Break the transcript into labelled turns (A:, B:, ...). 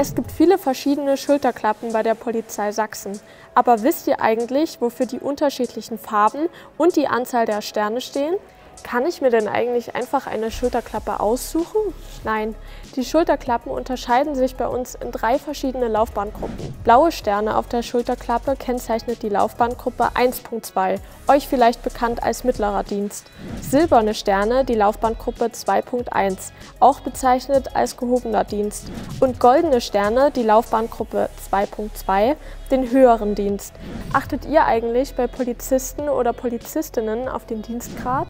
A: Es gibt viele verschiedene Schulterklappen bei der Polizei Sachsen. Aber wisst ihr eigentlich, wofür die unterschiedlichen Farben und die Anzahl der Sterne stehen? Kann ich mir denn eigentlich einfach eine Schulterklappe aussuchen? Nein, die Schulterklappen unterscheiden sich bei uns in drei verschiedene Laufbahngruppen. Blaue Sterne auf der Schulterklappe kennzeichnet die Laufbahngruppe 1.2, euch vielleicht bekannt als mittlerer Dienst. Silberne Sterne die Laufbahngruppe 2.1, auch bezeichnet als gehobener Dienst. Und goldene Sterne die Laufbahngruppe 2.2, den höheren Dienst. Achtet ihr eigentlich bei Polizisten oder Polizistinnen auf den Dienstgrad?